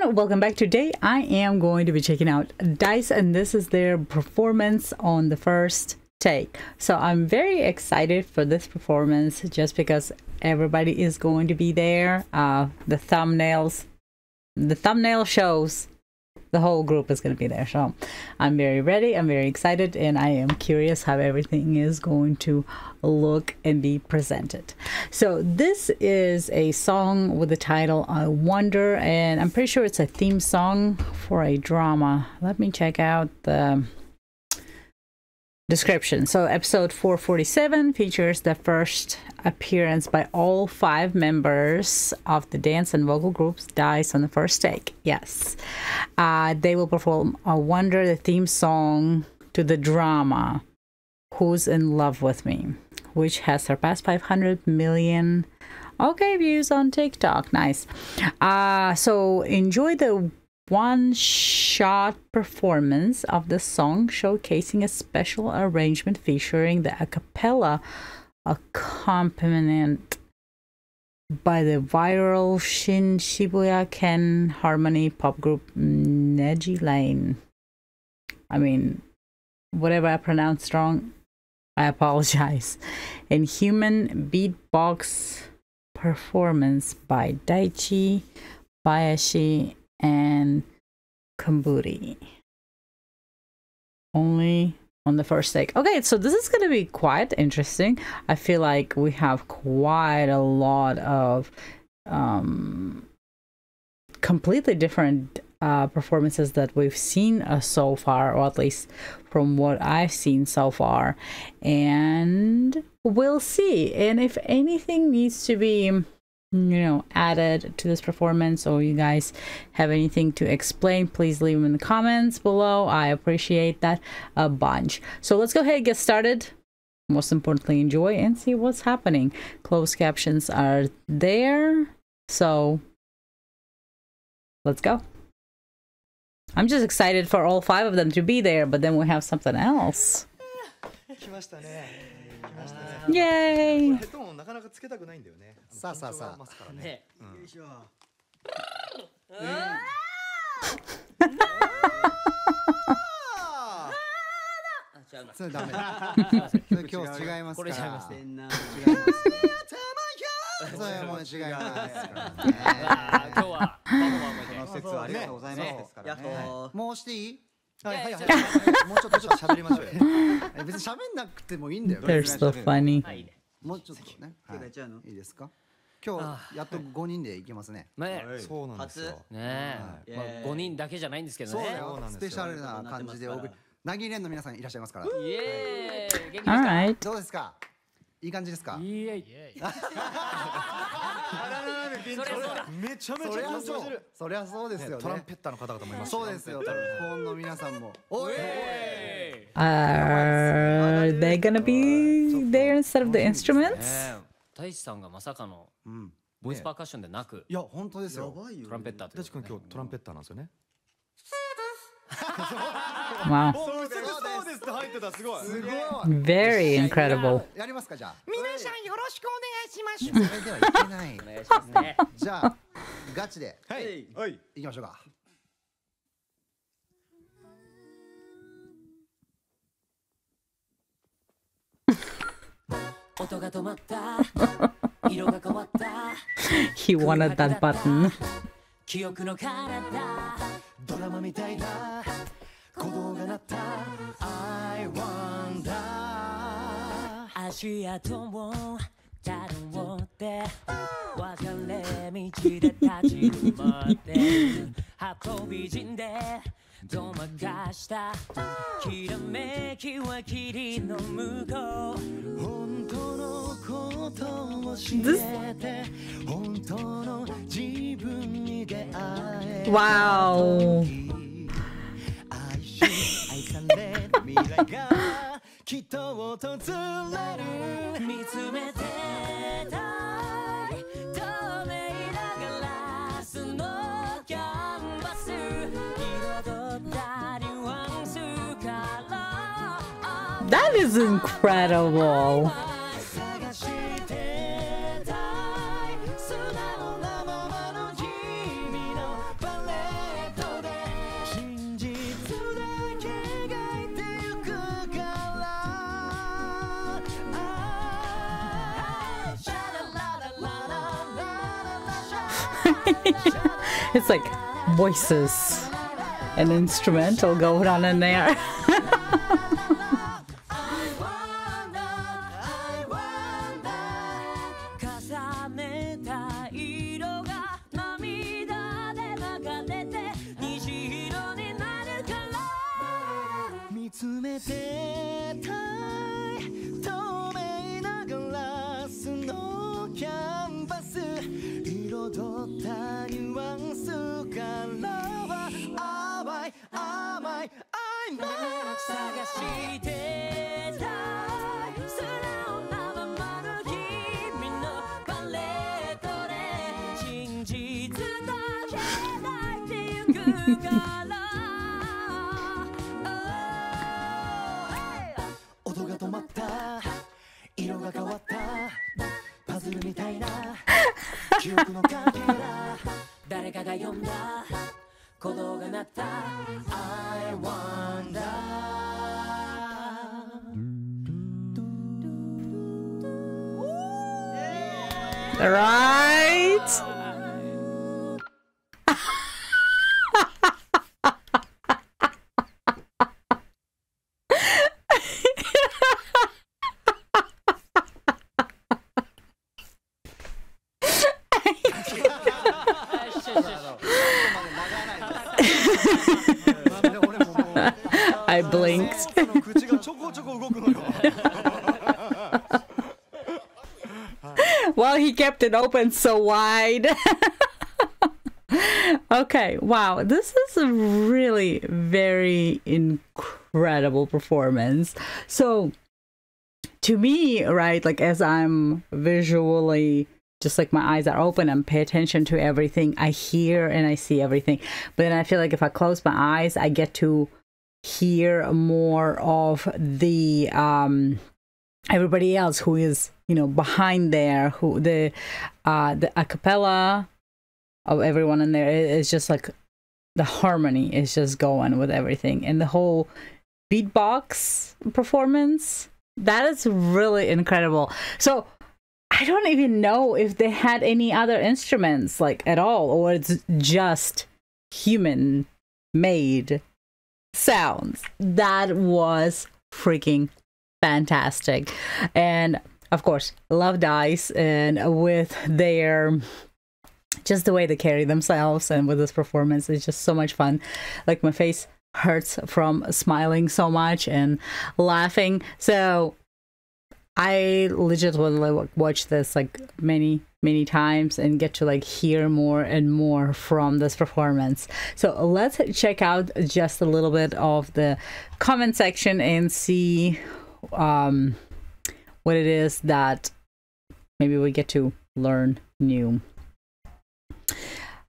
everyone, welcome back. Today I am going to be checking out Da-iCE and this is their performance on the first take. So I'm very excited for this performance just because everybody is going to be there. Uh, the thumbnails, the thumbnail shows the whole group is going to be there. So I'm very ready. I'm very excited, and I am curious how everything is going to look and be presented. So this is a song with the title "I Wonder," and I'm pretty sure it's a theme song for a drama. Let me check out the description. So, episode 447 features the first appearance by all five members of the dance and vocal groups Da-iCE on the first take. Yes. Uh, they will perform a Wonder, the theme song to the drama Who's in Love with Me, which has surpassed 500 million. Okay, views on TikTok. Nice. Uh, so enjoy the one shot performance of the song showcasing a special arrangement featuring the a cappella accompaniment by the viral Shin Shibuya Ken harmony pop group Nagie Lane. I mean, whatever I pronounced wrong, I apologize. And human beatbox performance by Daichi Bayashi and Kamburi. Only on the first take. Okay, so this is going to be quite interesting. I feel like we have quite a lot of um, completely different uh, performances that we've seen uh, so far, or at least from what I've seen so far. And we'll see. And if anything needs to be you know added to this performance. Or you guys have anything to explain please leave them in the comments below. I appreciate that a bunch. So let's go ahead and get started. Most importantly enjoy and see what's happening. Closed captions are there. So let's go. I'm just excited for all five of them to be there but then we have something else 来ましたね。来ましたね。イエーイ。ヘッドホンなかなかつけたくないんだよね。さあさあさあ。ね。よいしょ。それダメだ。今日違いますから。これ違います。違います。それも違いますからね。今日はこの説ありがとうございますです。もうしていい？はいはいはい。もうちょっとちょっと喋りましょうよ。え別に喋んなくてもいいんだよ。They're so funny。もうちょっとね。手がい。っちゃうのいいですか？今日やっと5人でいけますね。ね。そうなんですよ。ねえ。まあ五人だけじゃないんですけどね。そうスペシャルな感じでお送り。なぎれんの皆さんいらっしゃいますから。イエーイ。元気ですか？all right どうですか？いい感じですか？イエーイ。めちゃめちゃ緊張してる。そりゃそう。ですよね。トランペッターの方々もいますし。そうですよ。日本の皆さんも。おい。are they gonna be there instead of the instruments? ね大地さんがまさかのうん。ボイスパーカッションでなく。いや本当ですよ。トランペッター大地君今日トランペッターなんですよね。wow そうですそうですって入ってたすごい。すごい very incredible やりますかじゃあ皆さんよろしくお願いします。それではいけないお願いしますね。じゃあガチではいはい。いきましょうか音が止まった。色が変わった。he wanted that button 記憶の彼方。ドラマみたいだ。鼓動が鳴った。I wonder。足跡をたどって。別れ道で立ち止まってる。鳩美人で。ごまかしたきらめきは霧の向こう本当のことを知れて本当の自分に出会え wow 未来がきっと訪れる見つめてたい透明なガラスのキャンバス彩ったニュアンスから that is incredible It's like voices and instrumental going on in there. 音が止まった。色が変わった。パズルみたいな。記憶のかけら。誰かが読んだ。鼓動が鳴った。I wonder All right. I blinked. well, he kept it open so wide. okay, wow. This is a really very incredible performance. So, to me, right, like as I'm visually just like my eyes are open and pay attention to everything, I hear and I see everything. But then I feel like if I close my eyes, I get to hear more of the um everybody else who is you know behind there who the uh the acapella of everyone in there. Is just like the harmony is just going with everything. And the whole beatbox performance that is really incredible. So i don't even know if they had any other instruments like at all or it's just human made sounds that was freaking fantastic. And of course, love Da-iCE and with their just the way they carry themselves and with this performance it's just so much fun. Like my face hurts from smiling so much and laughing. So I legitimately watch this like many many times and get to like hear more and more from this performance. So let's check out just a little bit of the comment section and see um, what it is that maybe we get to learn new.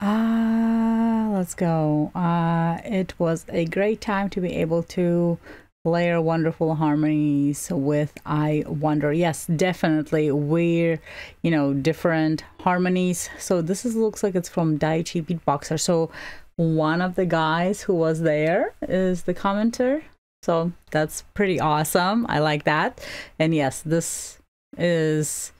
Ah, uh, let's go. Uh, it was a great time to be able to layer wonderful harmonies with I Wonder. Yes, definitely. We're, you know, different harmonies. So this is looks like it's from Daichi Beatboxer. So one of the guys who was there is the commenter. So that's pretty awesome. I like that. And yes, this is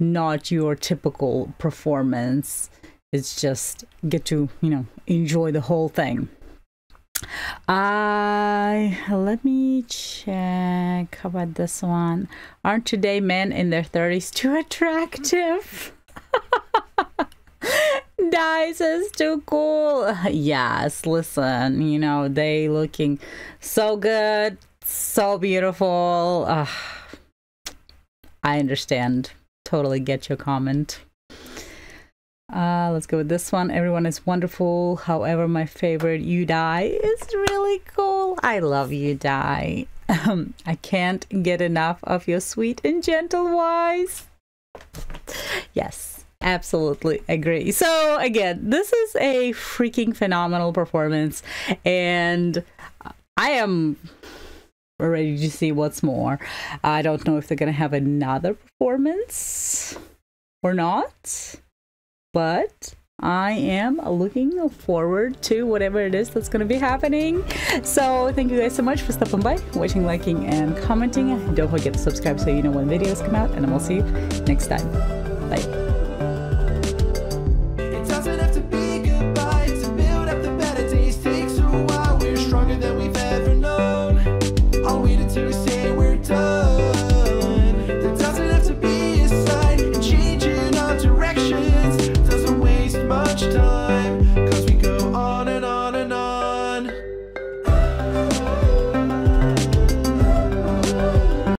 not your typical performance. It's just get to, you know, enjoy the whole thing. Uh, let me check. How about this one? Aren't today men in their 30s too attractive? Da-iCE is too cool. Yes, listen, you know, they looking so good, so beautiful. Uh, I understand. Totally get your comment. Uh, let's go with this one. Everyone is wonderful. However, my favorite Yudai is really cool. I love Yudai. Um, I can't get enough of your sweet and gentle voice. Yes, absolutely agree. So, again, this is a freaking phenomenal performance, and I am ready to see what's more. I don't know if they're going to have another performance or not but I am looking forward to whatever it is that's going to be happening. So thank you guys so much for stopping by, watching, liking, and commenting. Don't forget to subscribe so you know when videos come out, and I will see you next time. Bye.